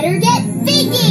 better get thinking.